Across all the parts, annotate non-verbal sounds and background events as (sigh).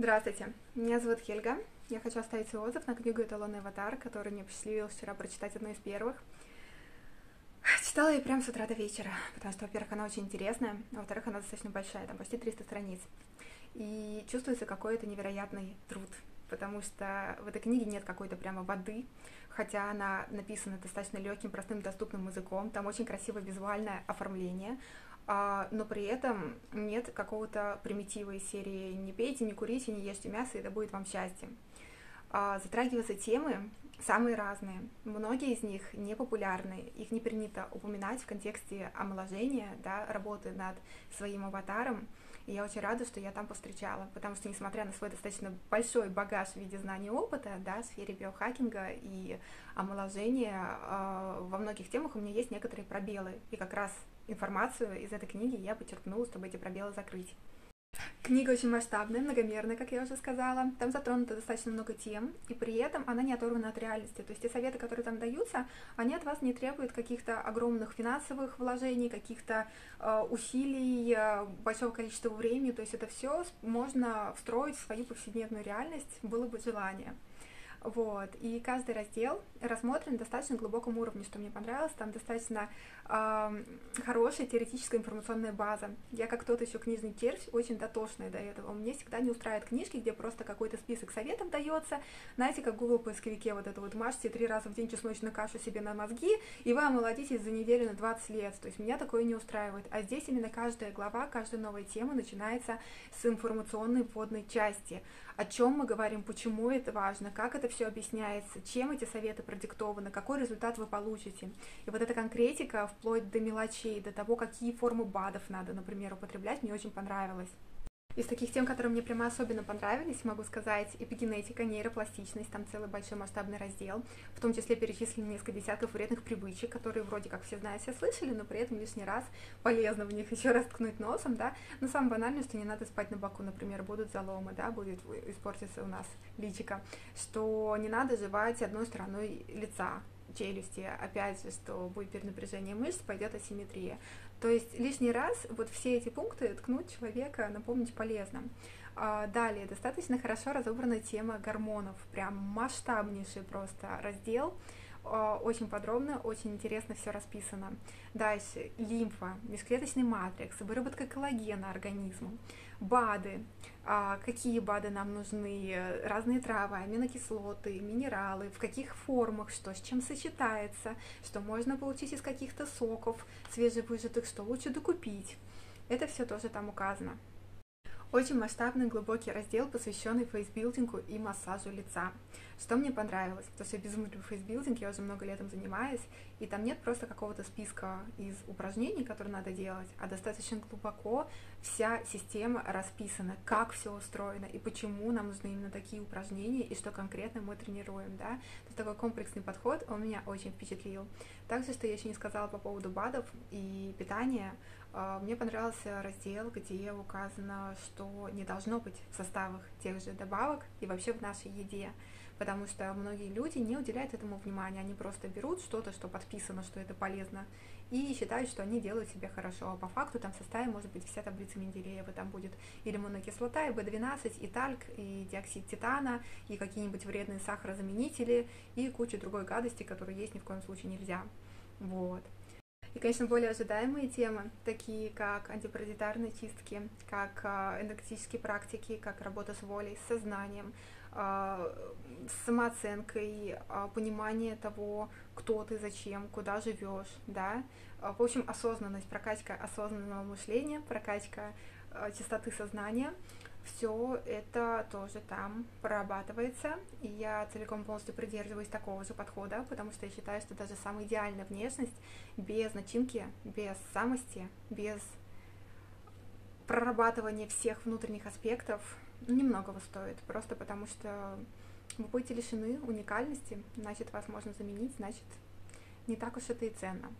Здравствуйте, меня зовут Хельга. Я хочу оставить свой отзыв на книгу «Эталонный аватар», которую мне посчастливилось вчера прочитать одной из первых. Читала ее прямо с утра до вечера, потому что, во-первых, она очень интересная, а во-вторых, она достаточно большая, там почти 300 страниц. И чувствуется какой-то невероятный труд, потому что в этой книге нет какой-то прямо воды, хотя она написана достаточно легким, простым, доступным языком, там очень красивое визуальное оформление, но при этом нет какого-то примитива из серии «не пейте, не курите, не ешьте мясо, и это будет вам счастье». А, затрагиваются темы самые разные. Многие из них не популярны, их не принято упоминать в контексте омоложения, да, работы над своим аватаром. И я очень рада, что я там повстречала, потому что, несмотря на свой достаточно большой багаж в виде знаний и опыта да, в сфере биохакинга и омоложения, э, во многих темах у меня есть некоторые пробелы. И как раз информацию из этой книги я подчеркнула, чтобы эти пробелы закрыть. Книга очень масштабная, многомерная, как я уже сказала. Там затронуто достаточно много тем, и при этом она не оторвана от реальности. То есть те советы, которые там даются, они от вас не требуют каких-то огромных финансовых вложений, каких-то э, усилий, э, большого количества времени. То есть это все можно встроить в свою повседневную реальность, было бы желание. Вот. И каждый раздел рассмотрен на достаточно глубоком уровне, что мне понравилось. Там достаточно э, хорошая теоретическая информационная база. Я как тот еще книжный червь, очень дотошная до этого. Мне всегда не устраивают книжки, где просто какой-то список советов дается. Знаете, как в Google поисковике вот это вот мажьте три раза в день чесночную кашу себе на мозги, и вы омолодитесь за неделю на 20 лет. То есть меня такое не устраивает. А здесь именно каждая глава, каждая новая тема начинается с информационной вводной части о чем мы говорим, почему это важно, как это все объясняется, чем эти советы продиктованы, какой результат вы получите. И вот эта конкретика вплоть до мелочей, до того, какие формы БАДов надо, например, употреблять, мне очень понравилось. Из таких тем, которые мне прямо особенно понравились, могу сказать эпигенетика, нейропластичность, там целый большой масштабный раздел, в том числе перечислены несколько десятков вредных привычек, которые вроде как все знают, все слышали, но при этом лишний раз полезно в них (laughs) еще раз ткнуть носом, да, но самое банальное, что не надо спать на боку, например, будут заломы, да, будет испортиться у нас личика, что не надо жевать одной стороной лица, челюсти, опять же, что будет перенапряжение мышц, пойдет асимметрия. То есть лишний раз вот все эти пункты ткнуть человека, напомнить полезно. А, далее, достаточно хорошо разобрана тема гормонов, прям масштабнейший просто раздел, очень подробно, очень интересно все расписано. Дальше, лимфа, межклеточный матрикс, выработка коллагена организму, БАДы, а, какие БАДы нам нужны, разные травы, аминокислоты, минералы, в каких формах, что с чем сочетается, что можно получить из каких-то соков свежевыжатых, что лучше докупить. Это все тоже там указано. Очень масштабный глубокий раздел, посвященный фейсбилдингу и массажу лица. Что мне понравилось? Потому что я безумно люблю фейсбилдинг, я уже много лет им занимаюсь, и там нет просто какого-то списка из упражнений, которые надо делать, а достаточно глубоко вся система расписана, как все устроено и почему нам нужны именно такие упражнения и что конкретно мы тренируем, да. То есть такой комплексный подход, он меня очень впечатлил. Также, что я еще не сказала по поводу БАДов и питания, а, мне понравился раздел, где указано, что не должно быть в составах тех же добавок и вообще в нашей еде, потому что многие люди не уделяют этому внимания, они просто берут что-то, что подписано, что это полезно, и считают, что они делают себе хорошо, а по факту там в составе может быть вся таблица Менделеева, там будет и лимонная кислота, и B12, и тальк, и диоксид титана, и какие-нибудь вредные сахарозаменители, и куча другой гадости, которые есть ни в коем случае нельзя. Вот. И, конечно, более ожидаемые темы, такие как антипаразитарные чистки, как а, энергетические практики, как работа с волей, с сознанием, с самооценкой, а, понимание того, кто ты, зачем, куда живешь, да. В общем, осознанность, прокачка осознанного мышления, прокачка чистоты сознания — все это тоже там прорабатывается, и я целиком полностью придерживаюсь такого же подхода, потому что я считаю, что даже самая идеальная внешность без начинки, без самости, без прорабатывания всех внутренних аспектов немногого стоит, просто потому что вы будете лишены уникальности, значит, вас можно заменить, значит, не так уж это и ценно.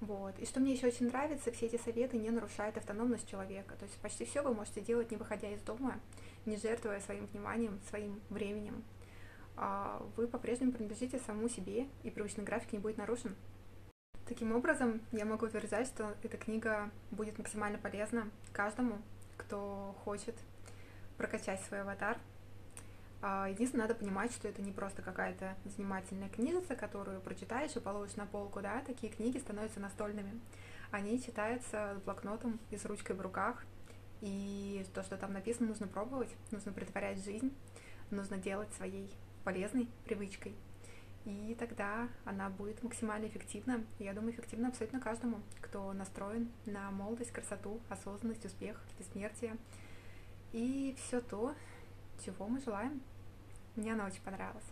Вот. И что мне еще очень нравится, все эти советы не нарушают автономность человека. То есть почти все вы можете делать, не выходя из дома, не жертвуя своим вниманием, своим временем. А вы по-прежнему принадлежите самому себе, и привычный график не будет нарушен. Таким образом, я могу утверждать, что эта книга будет максимально полезна каждому, кто хочет прокачать свой аватар. А, единственное, надо понимать, что это не просто какая-то занимательная книжица, которую прочитаешь и положишь на полку, да, такие книги становятся настольными. Они читаются с блокнотом и с ручкой в руках, и то, что там написано, нужно пробовать, нужно притворять жизнь, нужно делать своей полезной привычкой. И тогда она будет максимально эффективна. Я думаю, эффективна абсолютно каждому, кто настроен на молодость, красоту, осознанность, успех, бессмертие и все то, чего мы желаем. Мне она очень понравилась.